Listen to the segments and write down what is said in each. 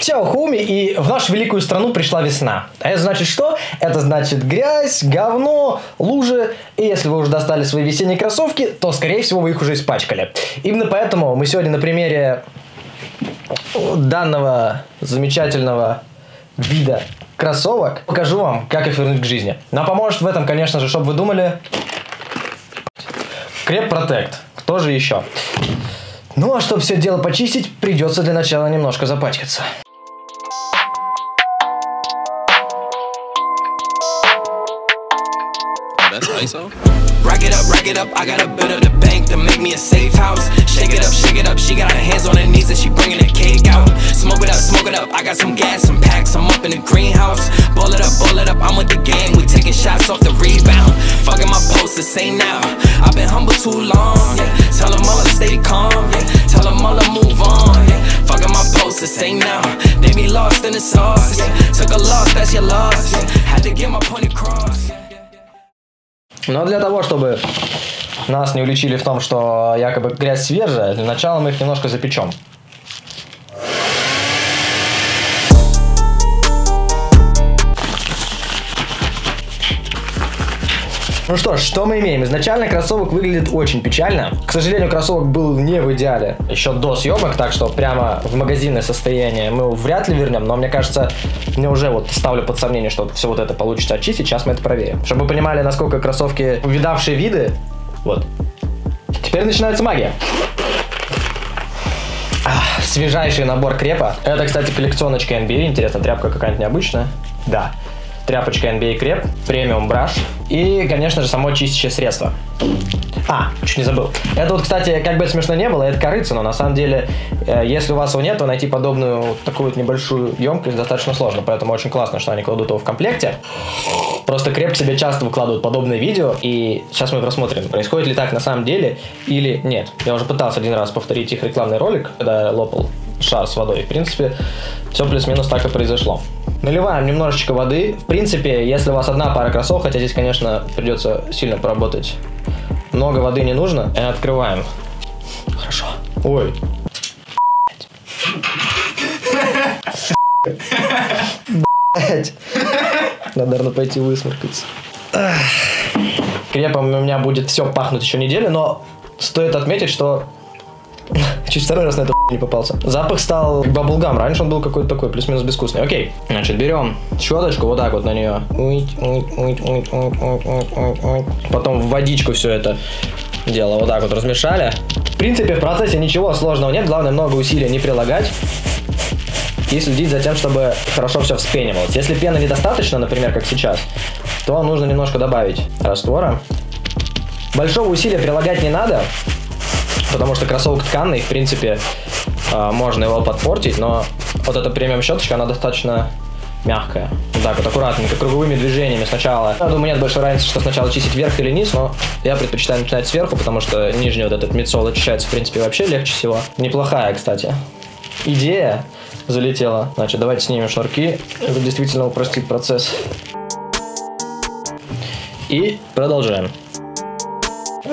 Все, хуми, и в нашу великую страну пришла весна. А это значит что? Это значит грязь, говно, лужи. И если вы уже достали свои весенние кроссовки, то, скорее всего, вы их уже испачкали. Именно поэтому мы сегодня на примере данного замечательного вида кроссовок покажу вам, как их вернуть к жизни. Нам поможет в этом, конечно же, чтобы вы думали, Креп Протект. Кто же еще? Ну а чтобы все дело почистить, придется для начала немножко запачкаться. That's ISO. Rack it up, rack it up. I got a bit of the bank to make me a safe house. Shake it up, shake it up. She got her hands on her knees and she bringing the cake out. Smoke it up, smoke it up. I got some gas, some packs. I'm up in the greenhouse. Ball it up, ball it up. I'm with the gang. We taking shots off the rebound. Fucking my post, posters, say now. I've been humble too long. Yeah. Tell them all to stay calm. Yeah. Tell them all to move on. Yeah. Fucking my posters, say now. They be lost in the sauce. Yeah. Took a loss, that's your loss. Yeah. Had to get my point across. Yeah. Но для того, чтобы нас не уличили в том, что якобы грязь свежая, для начала мы их немножко запечем. Ну что ж, что мы имеем? Изначально кроссовок выглядит очень печально. К сожалению, кроссовок был не в идеале еще до съемок, так что прямо в магазинное состояние мы его вряд ли вернем, но мне кажется, мне уже вот ставлю под сомнение, что все вот это получится очистить, сейчас мы это проверим. Чтобы вы понимали, насколько кроссовки видавшие виды, вот. Теперь начинается магия. Ах, свежайший набор крепа. Это, кстати, коллекционочка NBA. Интересно, тряпка какая-нибудь необычная? Да. Тряпочка NBA креп, премиум браш и, конечно же, само чистящее средство. А, чуть не забыл. Это вот, кстати, как бы смешно не было, это корыца, но на самом деле, э, если у вас его нет, то найти подобную такую вот небольшую емкость достаточно сложно, поэтому очень классно, что они кладут его в комплекте. Просто креп себе часто выкладывают подобные видео, и сейчас мы просмотрим, происходит ли так на самом деле или нет. Я уже пытался один раз повторить их рекламный ролик, когда я лопал шар с водой. В принципе, все плюс-минус так и произошло. Наливаем немножечко воды. В принципе, если у вас одна пара кроссов, хотя здесь, конечно, придется сильно поработать. Много воды не нужно. И открываем. Хорошо. Ой. Блять. Надо, наверное, пойти высморкаться. Крепом у меня будет все пахнуть еще неделю, но стоит отметить, что Чуть второй раз на это не попался. Запах стал как баблгам. Раньше он был какой-то такой плюс-минус безвкусный. Окей. Значит, берем щеточку вот так вот на нее. Потом в водичку все это дело вот так вот размешали. В принципе, в процессе ничего сложного нет. Главное, много усилий не прилагать и следить за тем, чтобы хорошо все вспенивалось. Если пены недостаточно, например, как сейчас, то нужно немножко добавить раствора. Большого усилия прилагать не надо, потому что кроссовок тканный, в принципе, э, можно его подпортить, но вот эта премиум щеточка, она достаточно мягкая. Так вот, аккуратненько, круговыми движениями сначала. Я думаю, нет большой разницы, что сначала чистить вверх или низ, но я предпочитаю начинать сверху, потому что нижний вот этот мидсол очищается, в принципе, вообще легче всего. Неплохая, кстати. Идея залетела. Значит, давайте снимем шнурки. Это действительно упростит процесс. И продолжаем.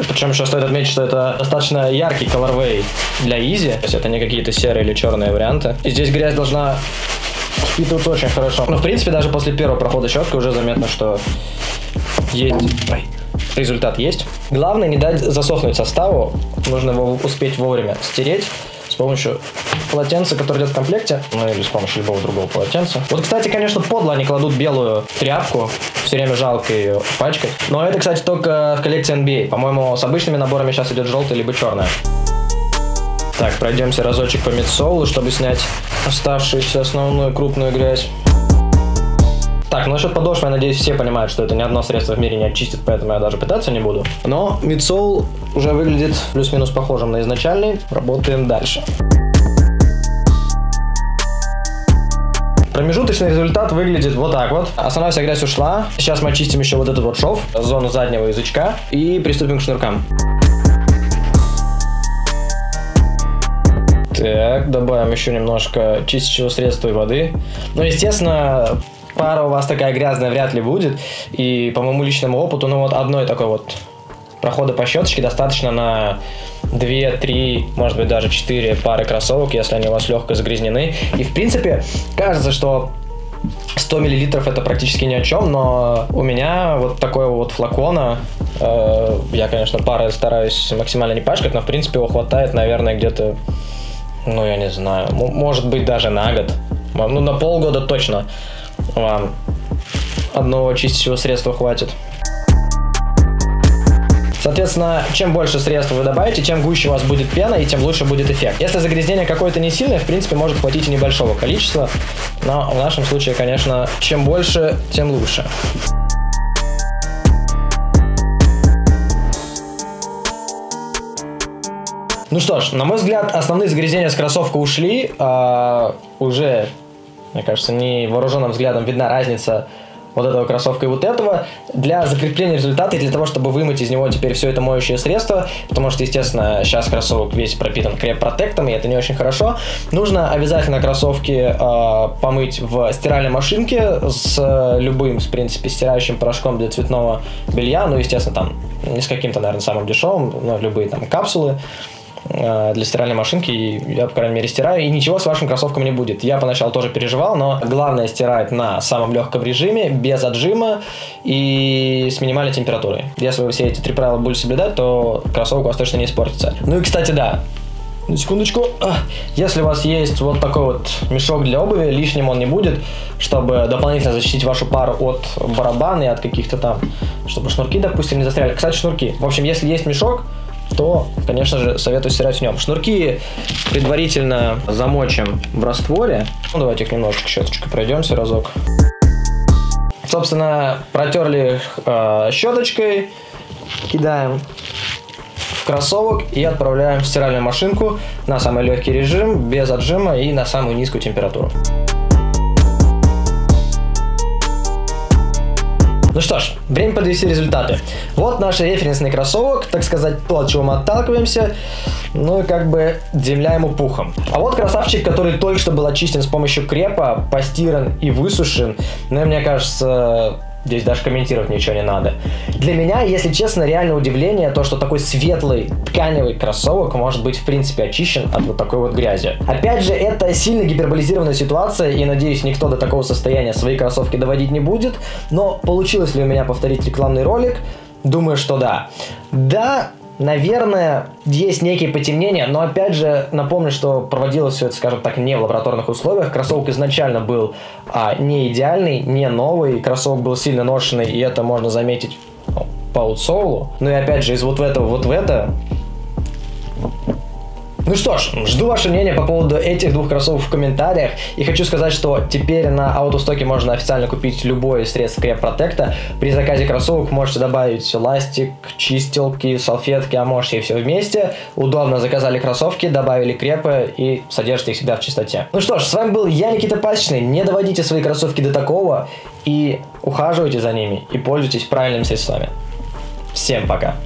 Причем еще стоит отметить, что это достаточно яркий colorway для Easy. То есть это не какие-то серые или черные варианты. И здесь грязь должна впитываться очень хорошо. Но в принципе даже после первого прохода щеткой уже заметно, что есть... Результат есть. Главное не дать засохнуть составу. Нужно его успеть вовремя стереть помощью полотенца, которое идет в комплекте, ну или с помощью любого другого полотенца. Вот, кстати, конечно, подло они кладут белую тряпку, все время жалко ее пачкать. Но это, кстати, только в коллекции NBA. По-моему, с обычными наборами сейчас идет желтая либо черная. Так, пройдемся разочек по мидсолу, чтобы снять оставшуюся основную крупную грязь. Так, ну насчет подошвы, я надеюсь, все понимают, что это ни одно средство в мире не очистит, поэтому я даже пытаться не буду. Но мидсол уже выглядит плюс-минус похожим на изначальный. Работаем дальше. Промежуточный результат выглядит вот так вот. Основная вся грязь ушла. Сейчас мы очистим еще вот этот вот шов, зону заднего язычка, и приступим к шнуркам. Так, добавим еще немножко чистящего средства и воды. Ну, естественно, пара у вас такая грязная вряд ли будет. И по моему личному опыту, ну вот одной такой вот прохода по щеточке достаточно на 2-3, может быть даже 4 пары кроссовок, если они у вас легко загрязнены. И в принципе кажется, что 100 миллилитров это практически ни о чем, но у меня вот такой вот флакона, э, я, конечно, пары стараюсь максимально не пачкать, но в принципе его хватает, наверное, где-то, ну я не знаю, может быть даже на год, ну на полгода точно вам одного чистящего средства хватит. Соответственно, чем больше средств вы добавите, чем гуще у вас будет пена и тем лучше будет эффект. Если загрязнение какое-то не сильное, в принципе, может хватить и небольшого количества, но в нашем случае, конечно, чем больше, тем лучше. Ну что ж, на мой взгляд, основные загрязнения с кроссовка ушли. А, уже, мне кажется, невооруженным взглядом видна разница вот этого кроссовка и вот этого для закрепления результата и для того, чтобы вымыть из него теперь все это моющее средство, потому что, естественно, сейчас кроссовок весь пропитан креп-протектом, и это не очень хорошо. Нужно обязательно кроссовки э, помыть в стиральной машинке с любым, в принципе, стирающим порошком для цветного белья, ну, естественно, там не с каким-то, наверное, самым дешевым, но любые там капсулы. Э, для стиральной машинки, я, по крайней мере, стираю, и ничего с вашим кроссовком не будет. Я поначалу тоже переживал, но главное стирать на самом легком режиме, без отжима и с минимальной температурой. Если вы все эти три правила будете соблюдать, то кроссовок у вас точно не испортится. Ну и, кстати, да, секундочку. Если у вас есть вот такой вот мешок для обуви, лишним он не будет, чтобы дополнительно защитить вашу пару от барабана и от каких-то там, чтобы шнурки, допустим, не застряли. Кстати, шнурки. В общем, если есть мешок, то, конечно же, советую стирать в нем. Шнурки предварительно замочим в растворе. Ну, давайте их немножечко щеточкой пройдемся разок. Собственно, протерли их э, щеточкой, кидаем в кроссовок и отправляем в стиральную машинку на самый легкий режим, без отжима и на самую низкую температуру. Ну что ж, время подвести результаты. Вот наш референсный кроссовок, так сказать, то, от чего мы отталкиваемся. Ну и как бы земля ему пухом. А вот красавчик, который только что был очищен с помощью крепа, постиран и высушен. Ну и мне кажется, Здесь даже комментировать ничего не надо. Для меня, если честно, реально удивление то, что такой светлый тканевый кроссовок может быть в принципе очищен от вот такой вот грязи. Опять же, это сильно гиперболизированная ситуация, и надеюсь, никто до такого состояния свои кроссовки доводить не будет. Но получилось ли у меня повторить рекламный ролик? Думаю, что да. Да, Наверное, есть некие потемнения, но опять же напомню, что проводилось все это, скажем так, не в лабораторных условиях. Кроссовок изначально был а, не идеальный, не новый, кроссовок был сильно ношенный, и это можно заметить по аутсоулу. Ну и опять же, из вот этого вот в это ну что ж, жду ваше мнение по поводу этих двух кроссовок в комментариях. И хочу сказать, что теперь на аутостоке можно официально купить любое средство креп протекта. При заказе кроссовок можете добавить ластик, чистилки, салфетки, а можете и все вместе. Удобно заказали кроссовки, добавили крепы и содержите их всегда в чистоте. Ну что ж, с вами был я, Никита Пасечный. Не доводите свои кроссовки до такого и ухаживайте за ними и пользуйтесь правильными средствами. Всем пока.